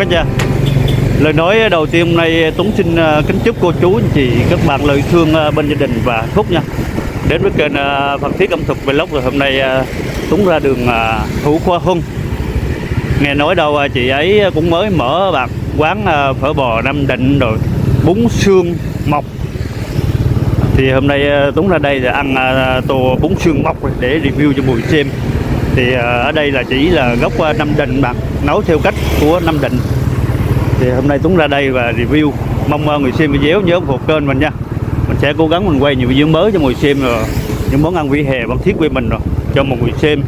các cả nhà Lời nói đầu tiên hôm nay, Tuấn xin à, kính chúc cô chú, anh chị, các bạn lời thương à, bên gia đình và hạnh phúc nha. Đến với kênh à, phật Thiết Âm thực vlog rồi hôm nay Tuấn ra đường Thủ Khoa hưng. Nghe nói đâu chị ấy cũng mới mở bạn quán phở bò Nam Định rồi, bún xương mọc. Thì hôm nay Tuấn ra đây để ăn tô bún xương mọc để review cho mọi xem. Thì ở đây là chỉ là gốc Nam Định bạn nấu theo cách của Nam Định. Thì hôm nay Tuấn ra đây và review. Mong ờ, người xem video nhớ ủng hộ kênh mình nha. Mình sẽ cố gắng mình quay nhiều video mới cho mọi người xem rồi những món ăn vỉa hè văn thiết quê mình rồi cho một người xem.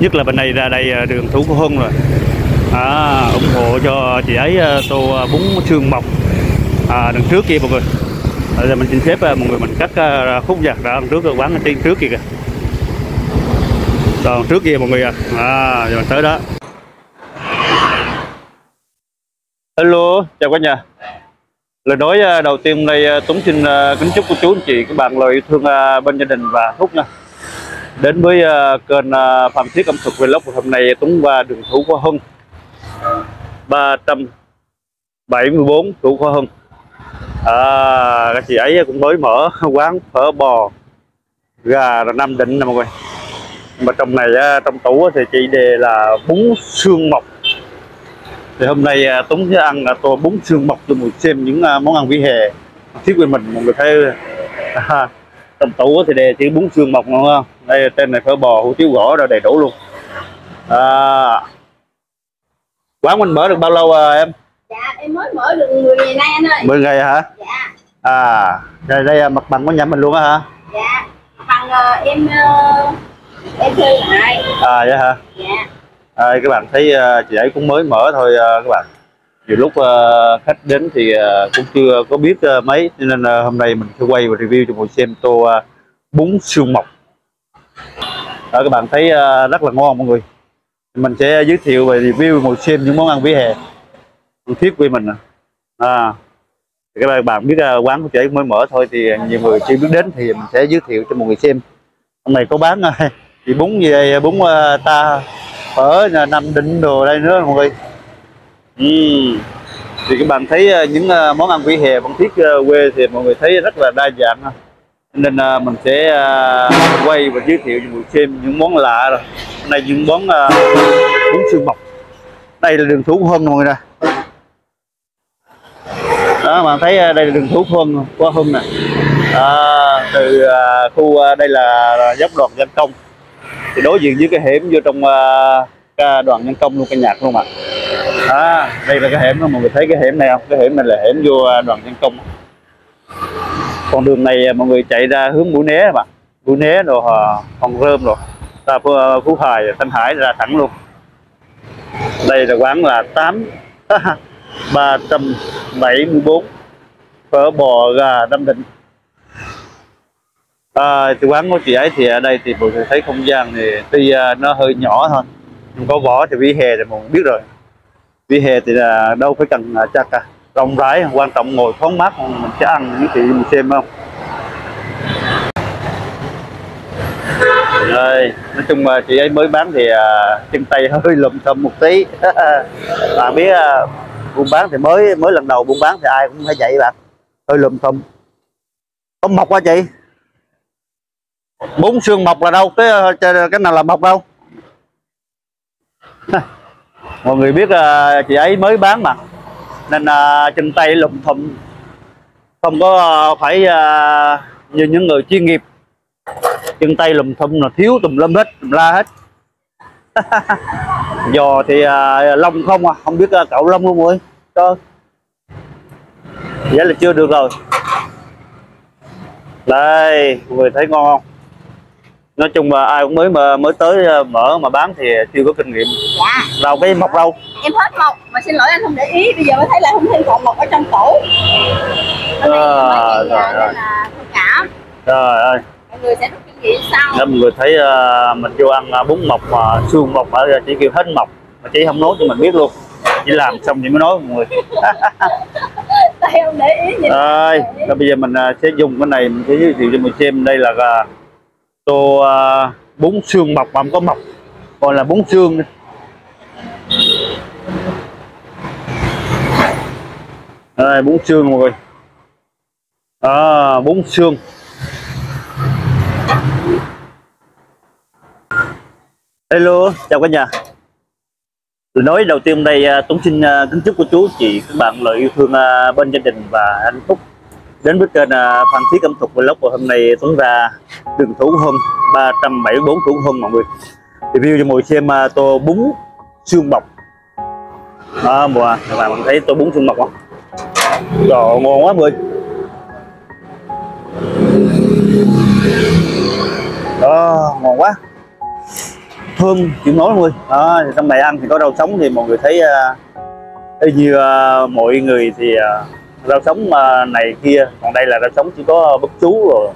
Nhất là bên này ra đây ờ, đường Thủ Cô Hân rồi. À, ủng hộ cho chị ấy tô bún xương mọc à, đằng trước kia mọi người. Bây giờ mình xin phép mọi người mình cắt khúc giặt ra đằng trước quán ở trên trước kia kìa. Rồi đằng trước kia mọi người à, à giờ mình tới đó. Hello, chào cả nhà. Lời nói à, đầu tiên hôm nay à, Tuấn xin à, kính chúc cô chú anh chị các bạn lời yêu thương bên gia đình và thúc nha. Đến với kênh Phạm Thiết ẩm thực vlog hôm nay Tuấn qua đường Thủ Khoa Hưng 374 Thủ Khoa Hưng. À, các chị ấy cũng mới mở quán phở bò gà là Nam Định nè mọi người. Mà trong này trong tủ thì chị đề là bún xương mọc thì hôm nay à, Tuấn sẽ ăn à, tô bún xương mọc cho mọi xem những à, món ăn vỉa hè thiết của mình mọi người thấy à, trong tủ thì đề chữ bún xương mọc ngon không? Đây trên này phở bò hủ tiếu gõ rồi đầy đủ luôn. À, quán mình mở được bao lâu à, em? Dạ em mới mở được 10 ngày nay anh ơi. 10 ngày hả? Dạ. À đây, đây là mặt bằng của nhà mình luôn á hả? Dạ bằng ờ, em ờ, em thuê lại. À vậy hả? Dạ à, các bạn thấy à, chị ấy cũng mới mở thôi à, các bạn. Nhiều lúc à, khách đến thì cũng chưa có biết mấy cho nên hôm nay mình sẽ quay và review cho mọi người xem tô bún xương mọc. À, các bạn thấy rất là ngon mọi người. Mình sẽ giới thiệu và review mọi người xem những món ăn vỉa hè ăn thiết quê mình à, à các bạn biết quán của chị ấy mới mở thôi thì nhiều người chưa biết đến thì mình sẽ giới thiệu cho mọi người xem. Hôm nay có bán à, thì bún gì đây bún ta phở nhà Nam Định đồ đây nữa mọi người. Ừm. thì các bạn thấy ờ, những ờ, món ăn vỉa hè vẫn thiết ờ, quê thì mọi người thấy rất là đa dạng ha. nên mình sẽ quay và giới thiệu cho mọi người xem những món lạ rồi. Hôm nay những món ờ, bún xương mọc. Đây là đường thú hôm mọi người nè. Đó bạn thấy đây là đường thú hôm qua hôm nè. À, từ khu đây là dốc đoàn Danh Công thì đối diện với cái hẻm vô trong uh, đoàn nhân công luôn cái nhạc luôn ạ. À. đây là cái hẻm đó mọi người thấy cái hẻm này không? Cái hẻm này là hẻm vô ờ, đoàn nhân công. Con đường này ờ, mọi người chạy ra hướng mũi né mà mũi né rồi uh, hòn rơm rồi. Ra phú, uh, phú hoài thanh hải ra thẳng luôn. Đây là quán là tám ba trăm bảy mươi bốn phở bò gà nam định. À, thì quán của chị ấy thì ở đây thì mọi người thấy không gian thì tuy uh, nó hơi nhỏ thôi. Nhưng có vỏ thì vỉa hè thì mọi người biết rồi. Vỉa hè thì là đâu phải cần uh, chắc à rộng rãi quan trọng ngồi thoáng mát mình sẽ ăn những chị mình xem không? Rồi nói chung mà chị ấy mới bán thì uh, chân tay hơi lùm thầm một tí. Bạn biết uh, buôn bán thì mới mới lần đầu buôn bán thì ai cũng phải vậy bạn. Hơi lùm thầm có mọc quá chị? Bốn xương mọc là đâu? Cái cái nào là mọc đâu? Mọi người biết là chị ấy mới bán mà. Nên à, chân tay lùm thùm không có à, phải à, như những người chuyên nghiệp. Chân tay lùm thùm là thiếu tùm lum hết tùm la hết. Giò thì uh, lông không à. Không biết cậu lông không ơi cho vậy là chưa được rồi. Đây mọi người thấy ngon không? Nói chung là ai cũng mới mà mới tới ờ, mở mà bán thì chưa có kinh nghiệm. Dạ. Đâu cái mọc đâu em hết mọc mà xin lỗi anh không để ý bây giờ mới thấy là không thêm còn mọc ở trong tủ. À, rồi, rồi. nên là thông cảm trời ơi. Mọi người sẽ rút kinh nghiệm sau. Đó mọi người thấy ờ, mình vô ăn bún mọc mà xương mọc ở chỉ kêu hết mọc. Mà chỉ không nói cho mình biết luôn. Chỉ làm xong thì mới nói mọi người. Tại không để ý rồi bây giờ mình sẽ dùng cái này mình sẽ giới thiệu cho mình xem. Đây là tô ờ, bún xương mọc mà không có mọc. Còn là bún xương đây bún xương mọi người. À, bún xương. Hello chào cả nhà. Tôi nói đầu tiên đây à, Tuấn xin à, kính chúc cô chú chị các bạn lời yêu thương à, bên gia đình và hạnh phúc đến với kênh à, Phan Thiết ẩm thực vlog của hôm nay Tuấn ra đường Thủ Hôm 374 Thủ Hưng mọi người. Review cho mọi người xem à, tô bún xương bọc. À mùa các bạn thấy tô bún xương bọc không? Trời ngon quá mọi người. Đó ngon quá. Thơm chịu nói mọi người. À, trong này ăn thì có rau sống thì mọi người thấy uh, như uh, mọi người thì uh, rau sống à, này kia. Còn đây là rau sống chỉ có bắp chú rồi.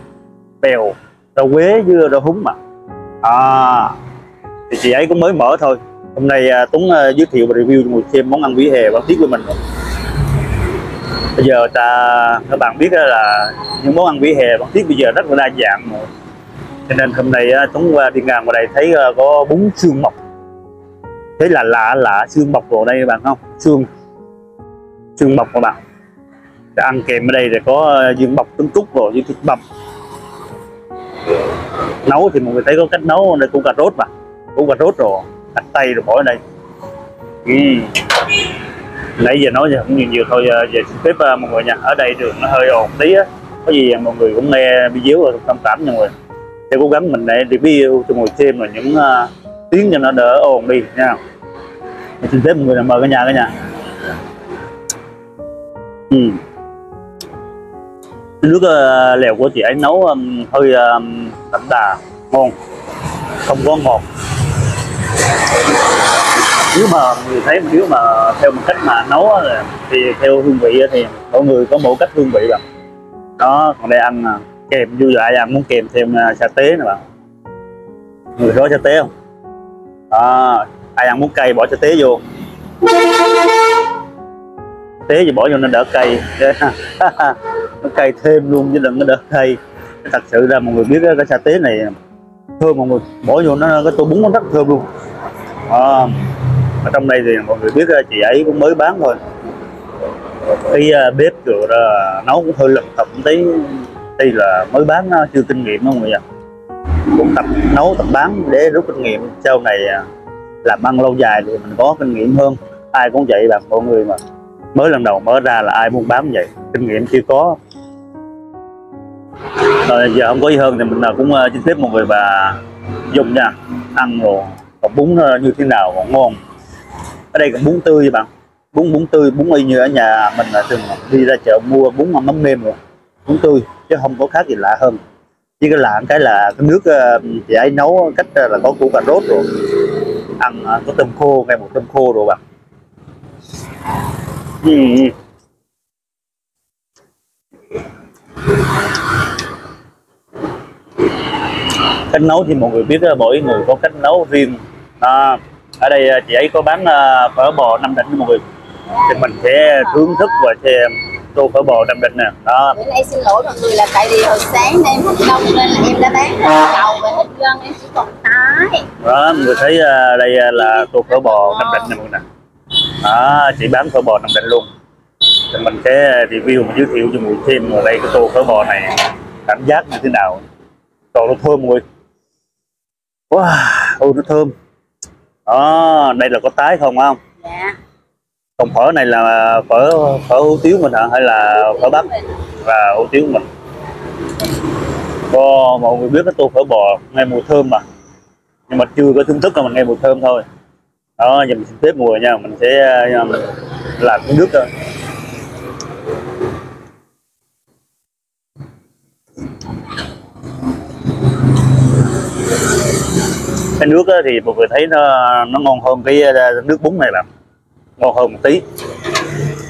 Bèo, rau quế dưa rau húng mà. À thì chị ấy cũng mới mở thôi. Hôm nay à, Tuấn à, giới thiệu và review cho một người xem món ăn vỉa hè bán thiết của mình bây giờ ta, các bạn biết là những món ăn vỉa hè bán thiết bây giờ rất là đa dạng rồi. Cho nên hôm nay Tuấn qua đi ngang qua đây thấy có bún xương mọc. Thấy là lạ lạ, xương mọc vào đây các bạn không? Xương. Xương mọc các bạn ăn kèm ở đây là có ờ, dương bọc trứng trúc rồi với thịt bằm. Nấu thì mọi người thấy có cách nấu đây củ cà rốt mà. Củ cà rốt rồi đặt tay rồi bỏ ở đây. Ừ. nãy giờ nói giờ cũng nhiều nhiều thôi ờ, về xin ờ, mọi người nha. Ở đây đường nó hơi ồn tí á. Có gì mọi người cũng nghe video rồi tâm cảm nha mọi người. Sẽ cố gắng mình để review cho mọi người xem là những uh, tiếng cho nó đỡ ồn đi nha. Mình xin phép mọi người là mời cả nhà cả nhà. Ừ nước uh, lèo của chị ấy nấu um, hơi um, đậm đà ngon. Không có ngọt. Nếu mà người thấy nếu mà theo một cách mà nấu thì theo hương vị thì mọi người có mỗi cách hương vị rồi đó còn đây ăn à, kèm vui vẻ ăn muốn kèm thêm à, sa tế nữa bạn. Người có sa tế không? À, ai ăn muốn cay bỏ sa tế vô. Tế thì bỏ vô nên đỡ cay. nó cay thêm luôn chứ đừng có đợt cay. Thật sự ra mọi người biết cái sa tế này. Thơm mọi người bỏ vô nó cái tô bún nó rất thơm luôn. À, ở trong đây thì mọi người biết à, chị ấy cũng mới bán thôi. Cái à, bếp cửa nấu cũng hơi lập tập tí. Đây là mới bán à, chưa kinh nghiệm không mọi người cũng tập nấu tập bán để rút kinh nghiệm. Sau này làm ăn lâu dài thì mình có kinh nghiệm hơn. Ai cũng vậy bạn mọi người mà. Mới lần đầu mở ra là ai muốn bán vậy? Kinh nghiệm chưa có rồi giờ không có gì hơn thì mình cũng chi xin phép người bà dùng nha. Ăn rồi còn bún ờ, như thế nào còn ngon. Ở đây còn bún tươi bạn. Bún bún tươi, bún y như ở nhà mình là thường đi ra chợ mua bún mắm nêm rồi bún tươi, chứ không có khác gì lạ hơn. Chỉ cái lạ cái là cái nước ờ, chị ấy nấu cách ờ, là có củ cà rốt rồi. Ăn có tôm khô, ngay một tôm khô rồi bạn. Ừ cách nấu thì mọi người biết mỗi người có cách nấu riêng. À, ở đây chị ấy có bán phở bò năm đỉnh mọi người. Thì mình sẽ thưởng thức và xem tô phở bò Nam Định nè. Đó. Bữa nay xin lỗi mọi người là tại vì hồi sáng em hết đông nên là em đã bán đầu và hết gân em chỉ còn tái. Đó người thấy đây là tô phở bò Nam Định nè mọi người nè. Đó chị bán phở bò Nam Định luôn. Thì mình sẽ review và giới thiệu cho mọi người thêm ở đây cái tô phở bò này cảm giác như thế nào tô nó thơm mọi người wow ôi nó thơm. Đó đây là có tái không không? Dạ. Còn phở này là phở phở hủ tiếu mình hả? Hay là phở bắc và hủ tiếu mình. Có mọi người biết cái tô phở bò nghe mùi thơm mà. Nhưng mà chưa có thưởng thức là mình nghe mùi thơm thôi. Đó giờ mình xin tiếp mùi nha mình sẽ mình làm cái nước thôi cái nước thì mọi người thấy nó nó ngon hơn cái ờ, nước bún này là ngon hơn một tí.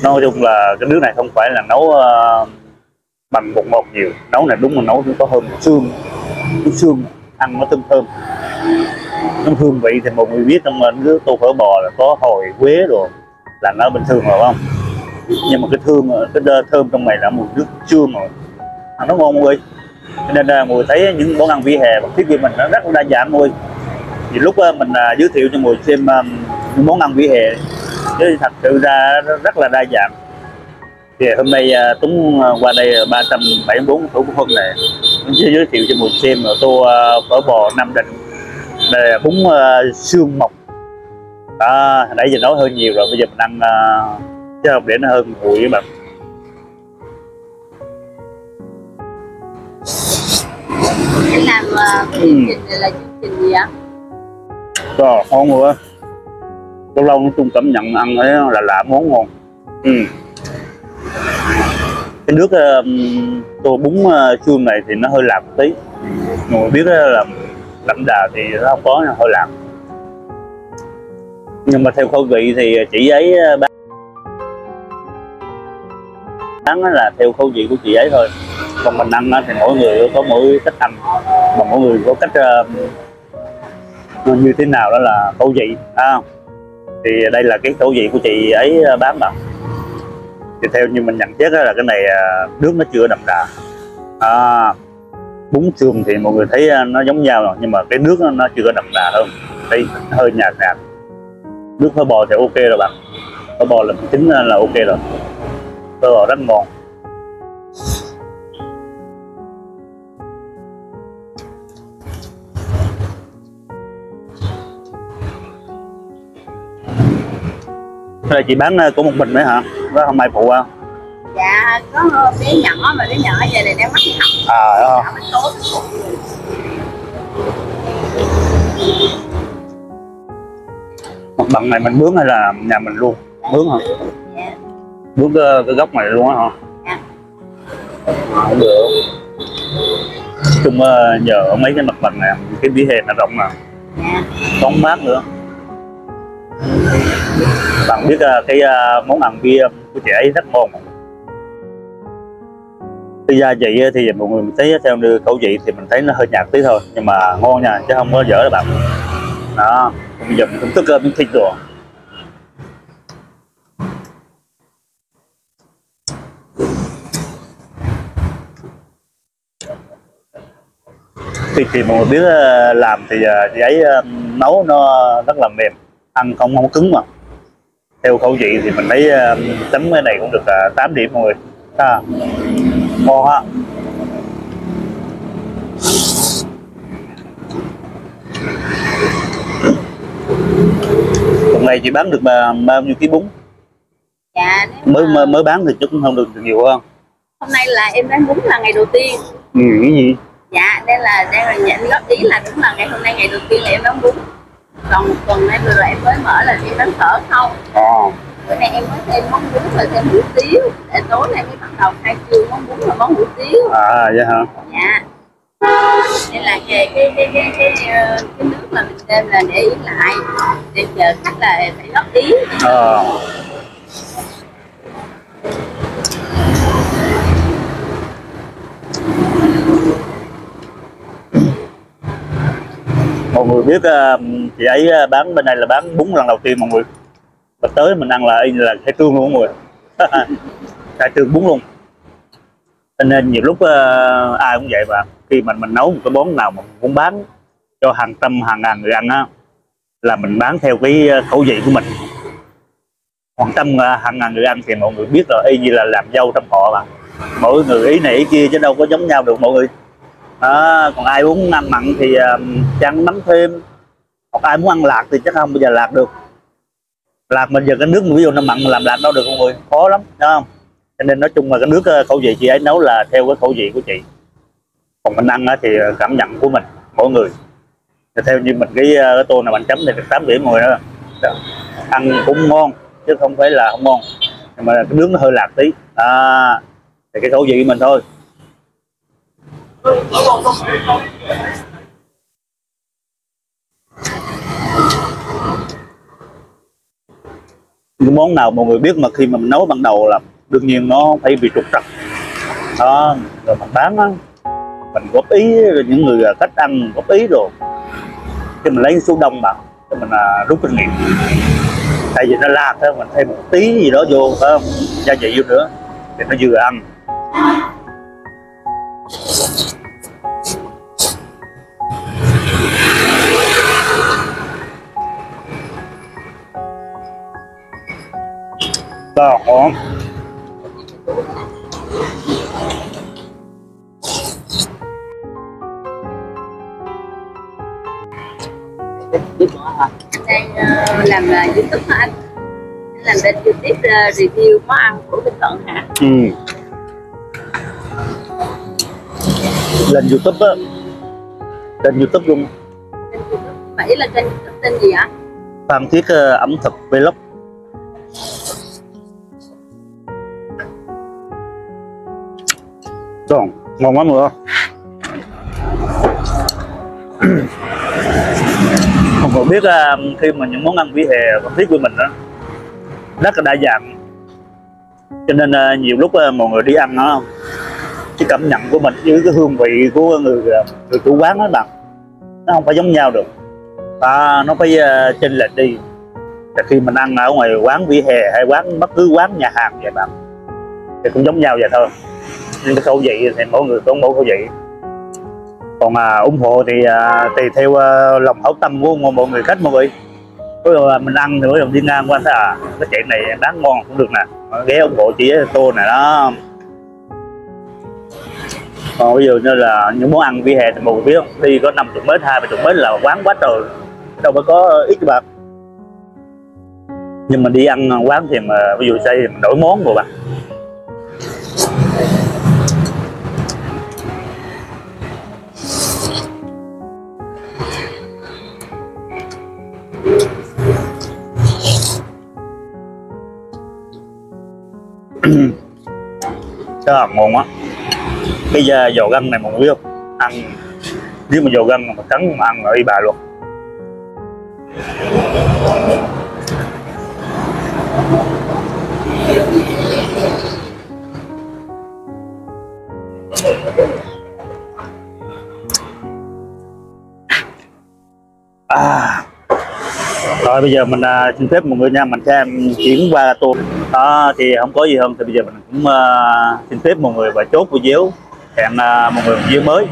Nói chung là cái nước này không phải là nấu uh, bằng bột ngọt nhiều. Nấu này đúng là nấu có hơn xương. Cái xương ăn nó thơm thơm. Nó hương vị thì mọi người biết trong ờ, nước tô phở bò là có hồi quế rồi là nó bình thường rồi không? Nhưng mà cái thương cái thơm trong này là mùi nước xương rồi ăn nó ngon mọi người. Nên là mọi người thấy những món ăn vỉa hè và thiết bị mình nó rất là đa dạng mọi người thì lúc mình uh, giới thiệu cho mọi người xem những món ăn vỉa hè. Chứ thật sự ra rất là đa dạng. Thì hôm nay à, Tuấn à, qua đây 374 thủ phân này Tuấn sẽ giới thiệu cho mọi người xem tô à, phở bò Nam Định. Đây là bún à, xương mọc. À, nãy giờ nói hơi nhiều rồi bây giờ mình ăn à, chứ không để nó hơn nguội các bạn. Làm uh, chương trình này là chương trình gì ạ? Rồi, ngon quá. Lâu lâu nói chung cảm nhận ăn ấy là lạ món ngon. Ừ. cái nước ờ, tô bún uh, này thì nó hơi lạc một tí. Mọi biết là đậm đà thì nó không có hơi lạc nhưng mà theo khẩu vị thì chị ấy bán bán là theo khẩu vị của chị ấy thôi. Còn mình ăn thì mỗi người có mỗi cách ăn. Mà mỗi người có cách uh, như thế nào đó là khẩu vị à, thì đây là cái khẩu vị của chị ấy à, bán mà. Thì theo như mình nhận xét là cái này à, nước nó chưa đậm đà. À, bún xương thì mọi người thấy à, nó giống nhau rồi nhưng mà cái nước nó, nó chưa có đậm đà hơn. Đây hơi nhạt nhạt. Nước phở bò thì ok rồi bạn. Phở bò là chính là ok rồi. Phở bò rất ngon. Thế là chị bán có một mình đấy hả? Có không ai phụ không? Dạ, có bé nhỏ mà bé nhỏ giờ này đang mắc học À, đó. Tốt Mặt bằng này mình mướn hay là nhà mình luôn? Mướn hả? Dạ, Mướn cái, cái góc này luôn á hả? dạ. Không được Nói chung ờ, nhờ mấy cái mặt bằng này cái vỉa hè nó rộng mà dạ. bóng mát nữa bạn biết à, cái à, món ăn bia của trẻ ấy rất ngon không? cái gia vị thì mọi người thấy theo như khẩu vị thì mình thấy nó hơi nhạt tí thôi, nhưng mà ngon nha, chứ không có dở đâu bạn. Đó, bây giờ mình cũng tức à, miếng thịt rồi thịt thì mọi người biết làm thì giấy chị ấy nấu nó rất là mềm ăn không không cứng mà. Theo khẩu vị thì mình thấy ờ, chấm cái này cũng được uh, 8 điểm mọi người. À, ngon ha tuần này chị bán được mà bao nhiêu ký bún? Dạ, mới mà mới, bán thì chắc cũng không được nhiều hơn hôm nay là em bán bún là ngày đầu tiên. Ừ, cái gì? Dạ, đây là đang là nhận góp ý là đúng là ngày hôm nay ngày đầu tiên là em bán bún Còn một tuần nay vừa rồi em mới mở là em bán phở không? À, Bữa nay em mới thêm món bún và thêm hủ tiếu. Để tối nay mới bắt đầu khai trương món bún và món hủ tiếu. À vậy hả? Dạ. Nên là về cái cái cái cái, ờ, cái nước mà mình đem là để ý lại. Để chờ khách là phải góp ý. Ờ mọi người biết ờ, chị ấy ờ, bán bên này là bán bún lần đầu tiên mọi người. Và tới mình ăn là y là khai trương luôn mọi người. Khai trương bún luôn. Cho nên nhiều lúc ờ, ai cũng vậy mà, khi mình mình nấu một cái món nào mà mình cũng bán cho hàng trăm, hàng ngàn người ăn á, là mình bán theo cái khẩu vị của mình. Hàng trăm hàng ngàn người ăn thì mọi người biết rồi, y như là làm dâu trong họ mà. Mỗi người ý này ý kia chứ đâu có giống nhau được mọi người à, còn ai muốn ăn mặn thì uh, chăn mắm thêm. Hoặc ai muốn ăn lạc thì chắc không bây giờ lạc được. Lạc mình giờ cái nước ví dụ nó mặn mà làm lạc đâu được không người. Khó lắm đúng không? Cho nên nói chung là cái nước ờ, khẩu vị chị ấy nấu là theo cái khẩu vị của chị. Còn mình ăn thì cảm nhận của mình mỗi người. Thì theo như mình cái, ờ, cái tô này mình chấm thì được 8 điểm ngồi người đó. Đó. ăn cũng ngon chứ không phải là không ngon. Nhưng mà cái nước nó hơi lạc tí. À, thì cái khẩu vị của mình thôi cái món nào mọi người biết mà khi mà mình nấu ban đầu là đương nhiên nó phải bị trục trặc. Đó rồi mình bán á mình góp ý rồi những người à, cách ăn góp ý rồi thì mình lấy số đông mà thì mình à, rút kinh nghiệm. Tại vì nó lạc thôi mình thêm một tí gì đó vô phải không? Gia vị vô nữa thì nó vừa ăn. 大黄。đang đang làm uh, youtube hả anh làm bên youtube review món ăn của bình thuận hả ừ lên youtube á. Kênh youtube luôn. Vậy là kênh youtube tên gì ạ? Phan thiết ờ, ẩm thực vlog. Giòn ngon quá mưa không còn biết à, khi mà những món ăn vỉa hè phan thiết của mình đó rất là đa dạng. Cho nên à, nhiều lúc à, mọi người đi ăn đó cái cảm nhận của mình với cái hương vị của người người chủ quán đó bạn nó không phải giống nhau được. À, nó phải uh, chênh lệch đi. Là khi mình ăn ở ngoài quán vỉa hè hay quán bất cứ quán nhà hàng vậy bạn thì cũng giống nhau vậy thôi cái khẩu vị thì mỗi người có mỗi khẩu vị. Còn à, ủng hộ thì à, tùy theo à, lòng hảo tâm của mọi người khách mọi người ví là mình ăn thì mới đồng đi ngang qua thấy à cái chuyện này đáng ngon cũng được nè. Ghé ủng hộ chị với tô này đó. Còn ví dụ như là những món ăn vỉa hè thì mọi người biết không đi có 50 mét hai mươi mét là quán quá trời. Đâu phải có ít bạc nhưng mà đi ăn quán thì mà ví dụ xây thì mình đổi món rồi bạn. Rất là ngon quá. Cái da dầu gân này mọi người biết không? Ăn, Nếu mà dầu gân mà cắn mà ăn ở y bà luôn. À rồi bây giờ mình à, xin phép mọi người nha mình sẽ chuyển qua tour đó thì không có gì hơn thì bây giờ mình cũng à, xin phép mọi người và chốt video. Hẹn à, mọi người một video mới.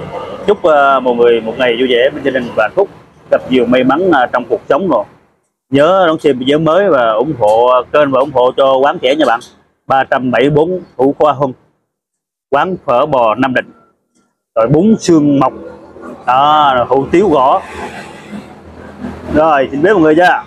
Chúc à, mọi người một ngày vui vẻ bên gia đình và phúc. Gặp nhiều may mắn à, trong cuộc sống rồi. Nhớ đón xem video mới và ủng hộ kênh và ủng hộ cho quán trẻ nha bạn. 374 thủ khoa hưng quán phở bò Nam Định. Rồi bún xương mọc đó hủ tiếu gõ rồi xin biết mọi người chưa.